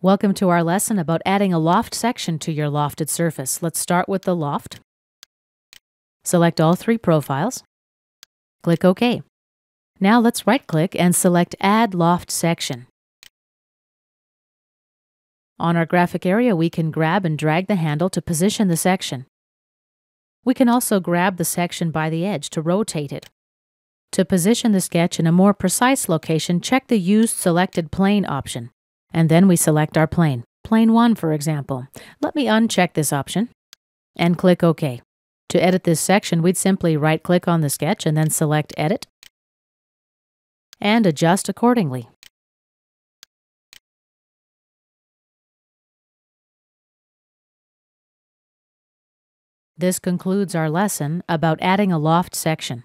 Welcome to our lesson about adding a loft section to your lofted surface. Let's start with the loft. Select all three profiles. Click OK. Now let's right-click and select Add Loft Section. On our graphic area, we can grab and drag the handle to position the section. We can also grab the section by the edge to rotate it. To position the sketch in a more precise location, check the Use Selected Plane option, and then we select our plane, plane 1 for example. Let me uncheck this option and click OK. To edit this section, we'd simply right-click on the sketch and then select Edit and adjust accordingly. This concludes our lesson about adding a loft section.